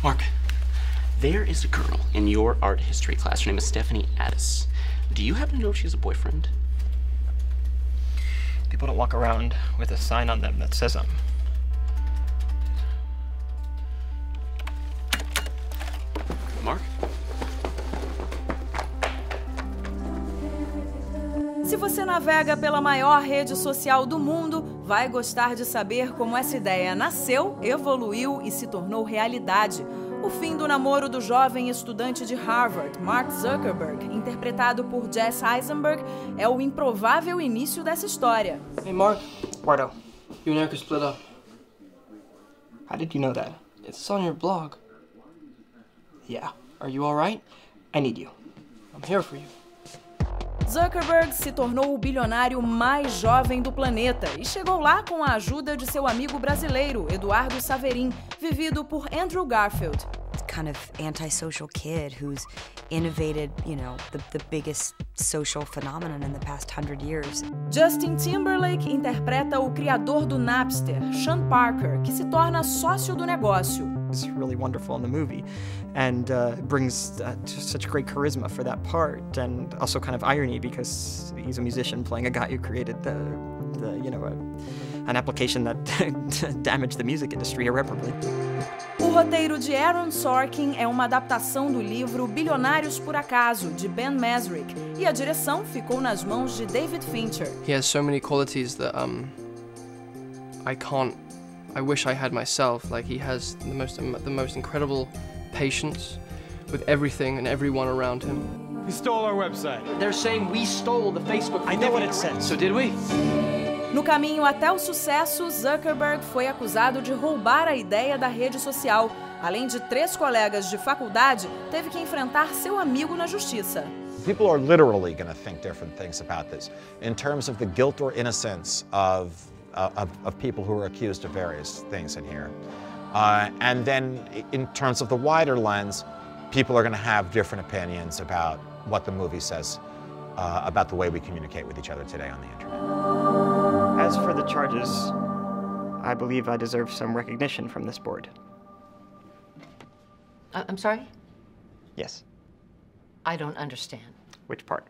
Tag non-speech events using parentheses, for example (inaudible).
Mark, there is a girl in your art history class. Her name is Stephanie Addis. Do you happen to know if she has a boyfriend? People don't walk around with a sign on them that says I'm. Mark? Se você navega pela maior rede social do mundo, vai gostar de saber como essa ideia nasceu, evoluiu e se tornou realidade. O fim do namoro do jovem estudante de Harvard, Mark Zuckerberg, interpretado por Jess Eisenberg, é o improvável início dessa história. Hey, Mark. Wardo, You and Eric are split up. how did you know that? It's on your blog. Yeah, Are you alright? I need you. I'm here for you. Zuckerberg se tornou o bilionário mais jovem do planeta e chegou lá com a ajuda de seu amigo brasileiro, Eduardo Saverin, vivido por Andrew Garfield. kind of antisocial kid who's innovated, you know, the, the biggest social phenomenon in the past hundred years. Justin Timberlake interpreta o criador do Napster, Sean Parker, que se torna sócio do negócio. It's really wonderful in the movie and uh, brings uh, such great charisma for that part and also kind of irony because he's a musician playing a guy who created the, the you know, a, an application that (laughs) damaged the music industry irreparably. O roteiro de Aaron Sorkin é uma adaptação do livro Bilionários por Acaso, de Ben Mesrick, e a direção ficou nas mãos de David Fincher. He has so many qualities that um I can't I wish I had myself. Like he has the most the most incredible patience with everything and everyone around him. You stole our website. They're saying we stole the Facebook. I know what it says. So did we? No caminho até o sucesso, Zuckerberg foi acusado de roubar a ideia da rede social. Além de três colegas de faculdade, teve que enfrentar seu amigo na justiça. People are literally going to think different things about this in terms of the guilt or innocence of, uh, of, of people who are accused of various things in here. Uh, and then, in terms of the wider lens, people are going to have different opinions about what the movie says uh, about the way we communicate with each other today on the internet. As for the charges, I believe I deserve some recognition from this board. I- I'm sorry? Yes. I don't understand. Which part?